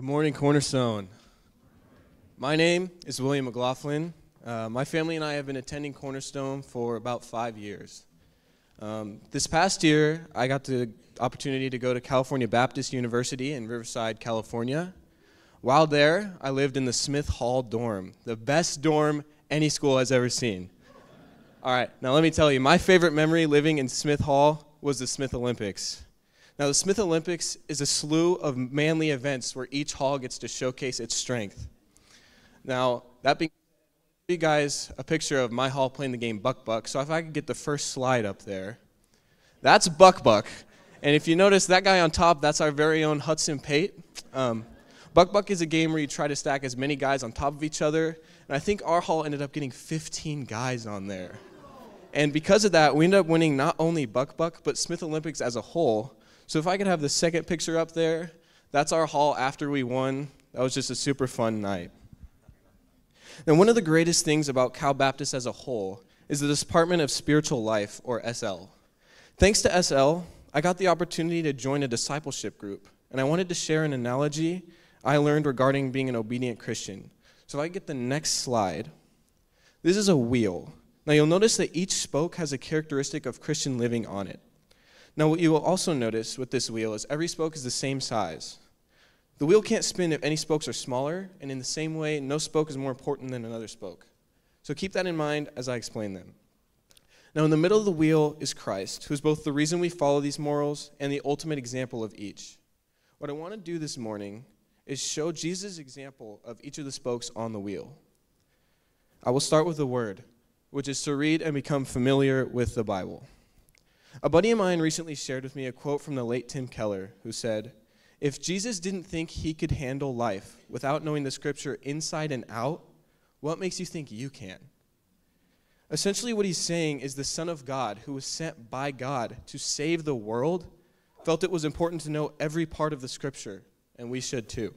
Good morning, Cornerstone. My name is William McLaughlin. Uh, my family and I have been attending Cornerstone for about five years. Um, this past year, I got the opportunity to go to California Baptist University in Riverside, California. While there, I lived in the Smith Hall dorm, the best dorm any school has ever seen. All right, now let me tell you, my favorite memory living in Smith Hall was the Smith Olympics. Now, the Smith Olympics is a slew of manly events where each hall gets to showcase its strength. Now, that being you guys a picture of my hall playing the game Buck Buck. So if I could get the first slide up there, that's Buck Buck. And if you notice that guy on top, that's our very own Hudson Pate. Um, Buck Buck is a game where you try to stack as many guys on top of each other. And I think our hall ended up getting 15 guys on there. And because of that, we ended up winning not only Buck Buck, but Smith Olympics as a whole. So if I could have the second picture up there, that's our hall after we won. That was just a super fun night. And one of the greatest things about Cal Baptist as a whole is the Department of Spiritual Life, or SL. Thanks to SL, I got the opportunity to join a discipleship group, and I wanted to share an analogy I learned regarding being an obedient Christian. So if I get the next slide, this is a wheel. Now you'll notice that each spoke has a characteristic of Christian living on it. Now, what you will also notice with this wheel is every spoke is the same size. The wheel can't spin if any spokes are smaller, and in the same way, no spoke is more important than another spoke. So keep that in mind as I explain them. Now, in the middle of the wheel is Christ, who is both the reason we follow these morals and the ultimate example of each. What I want to do this morning is show Jesus' example of each of the spokes on the wheel. I will start with the word, which is to read and become familiar with the Bible. A buddy of mine recently shared with me a quote from the late Tim Keller, who said, if Jesus didn't think he could handle life without knowing the scripture inside and out, what makes you think you can? Essentially, what he's saying is the Son of God, who was sent by God to save the world, felt it was important to know every part of the scripture, and we should too.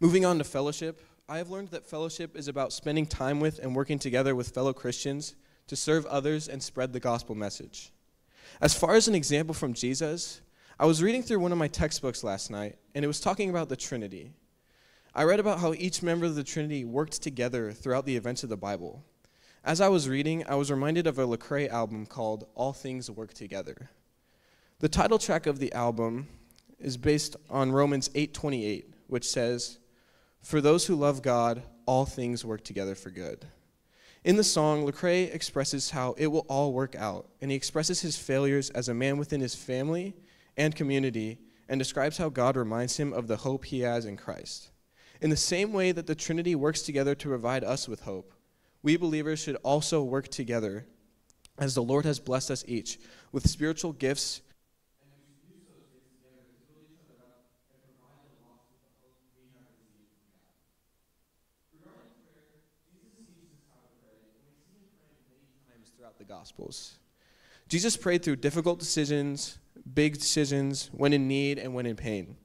Moving on to fellowship, I have learned that fellowship is about spending time with and working together with fellow Christians to serve others and spread the gospel message. As far as an example from Jesus, I was reading through one of my textbooks last night, and it was talking about the Trinity. I read about how each member of the Trinity worked together throughout the events of the Bible. As I was reading, I was reminded of a Lecrae album called All Things Work Together. The title track of the album is based on Romans 8:28, which says, "For those who love God, all things work together for good." In the song, Lecrae expresses how it will all work out, and he expresses his failures as a man within his family and community and describes how God reminds him of the hope he has in Christ. In the same way that the Trinity works together to provide us with hope, we believers should also work together as the Lord has blessed us each with spiritual gifts. Throughout the Gospels. Jesus prayed through difficult decisions, big decisions, when in need, and when in pain.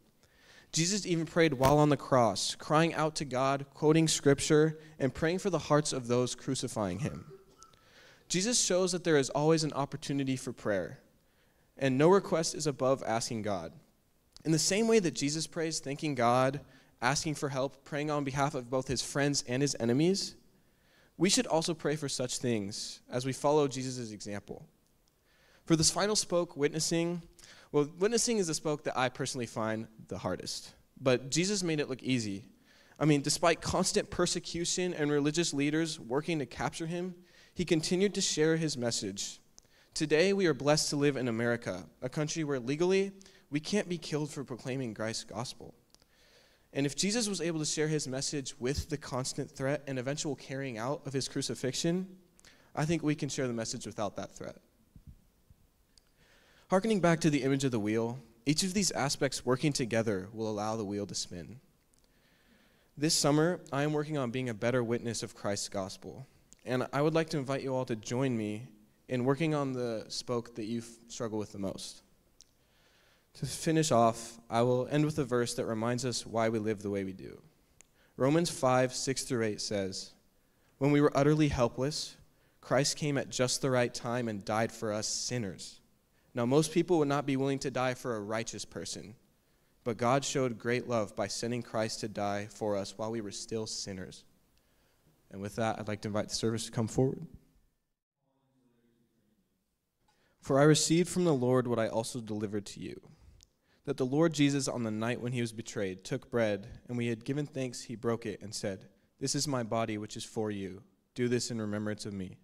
Jesus even prayed while on the cross, crying out to God, quoting scripture, and praying for the hearts of those crucifying him. Jesus shows that there is always an opportunity for prayer, and no request is above asking God. In the same way that Jesus prays, thanking God, asking for help, praying on behalf of both his friends and his enemies, we should also pray for such things as we follow Jesus' example. For this final spoke, witnessing, well, witnessing is the spoke that I personally find the hardest. But Jesus made it look easy. I mean, despite constant persecution and religious leaders working to capture him, he continued to share his message. Today, we are blessed to live in America, a country where legally we can't be killed for proclaiming Christ's gospel. And if Jesus was able to share his message with the constant threat and eventual carrying out of his crucifixion, I think we can share the message without that threat. Harkening back to the image of the wheel, each of these aspects working together will allow the wheel to spin. This summer, I am working on being a better witness of Christ's gospel. And I would like to invite you all to join me in working on the spoke that you struggle with the most. To finish off, I will end with a verse that reminds us why we live the way we do. Romans 5 6 through 8 says, When we were utterly helpless, Christ came at just the right time and died for us sinners. Now, most people would not be willing to die for a righteous person, But God showed great love by sending Christ to die for us while we were still sinners. And with that, I'd like to invite the service to come forward. For I received from the Lord what I also delivered to you that the Lord Jesus, on the night when he was betrayed, took bread, and he had given thanks, he broke it and said, This is my body, which is for you. Do this in remembrance of me.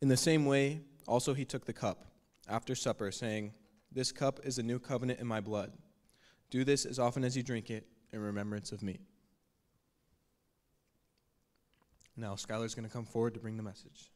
In the same way, also he took the cup after supper, saying, This cup is a new covenant in my blood. Do this as often as you drink it in remembrance of me. Now, Skylar's going to come forward to bring the message.